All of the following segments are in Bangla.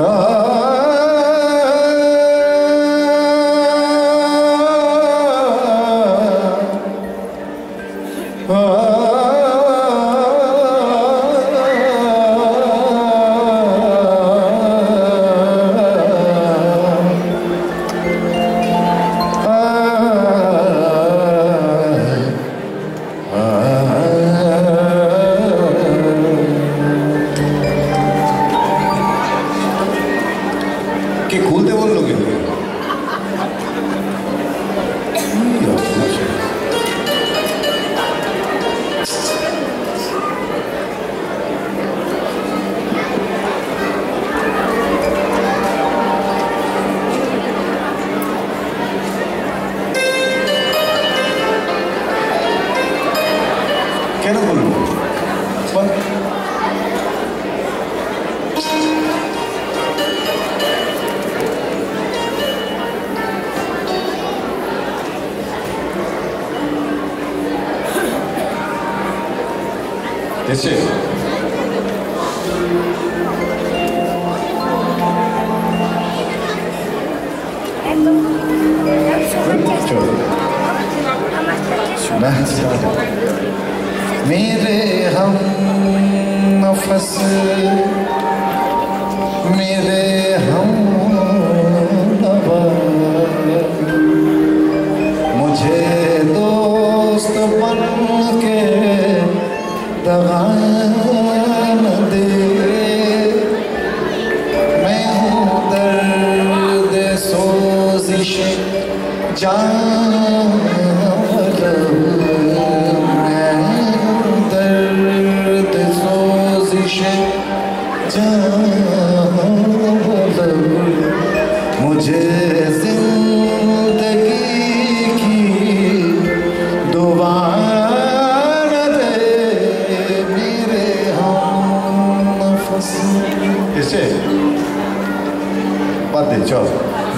Ah. This is. मेरे हम नफस मेरे সে মুঝে জিন্দগি কি দুবার দে মেরে এসে? বাদ দে, চল।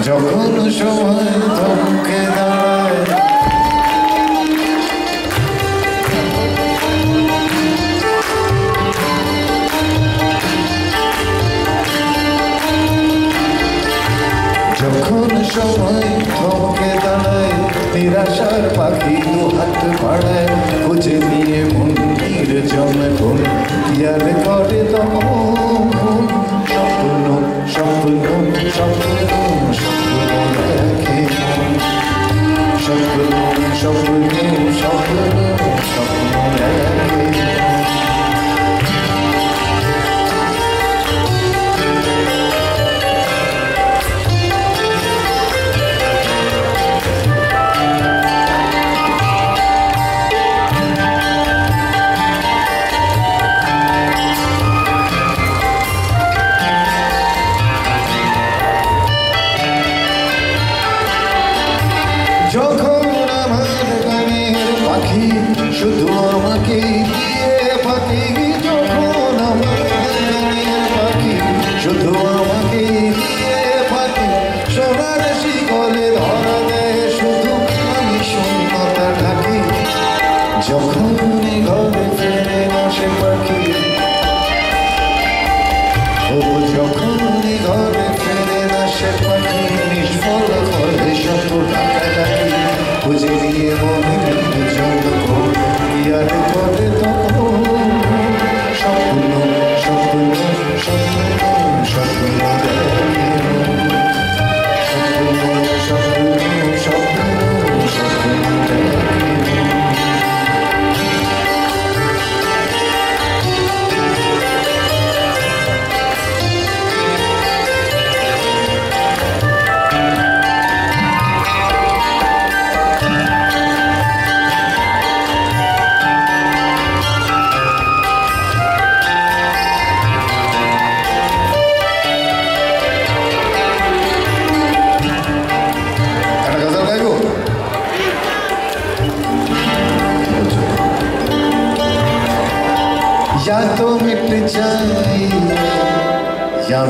যখন সময় ধমকে দাঁড়ায় সময় থমকে দাঁড়ায় নিরাশার পাখি দু হাত ভাড়ায় খুঁজে নিয়ে মন্দির জমে ভোর ইয়ার করে তখন স্বপ্ন স্বপ্ন স্বপ্ন স্বপ্ন দেখে স্বপ্ন স্বপ্ন স্বপ্ন স্বপ্ন Şu duama ki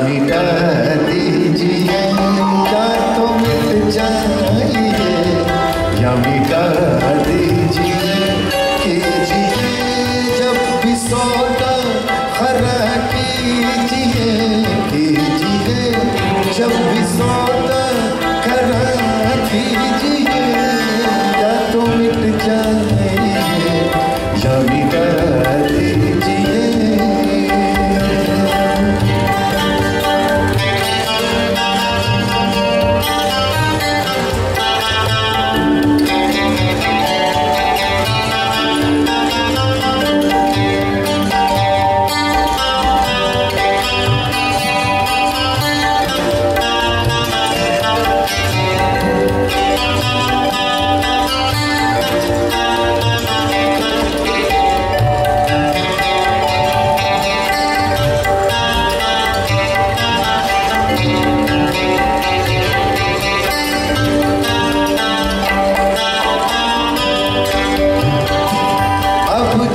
Anita.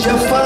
Jafar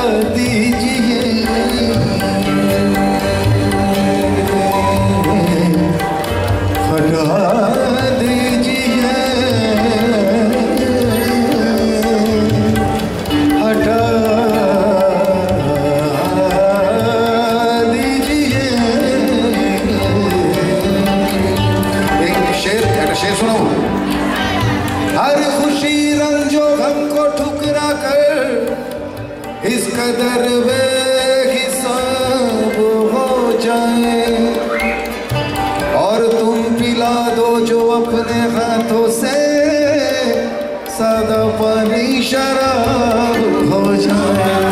나 कदर वे हिसाब हो जाए। और तुम पिला दो जो अपने हाथों से, सदा पानी शराब हो जाए।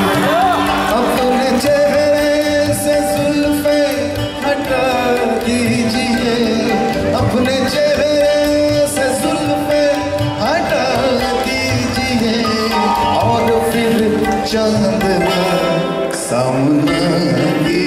canımı kısamını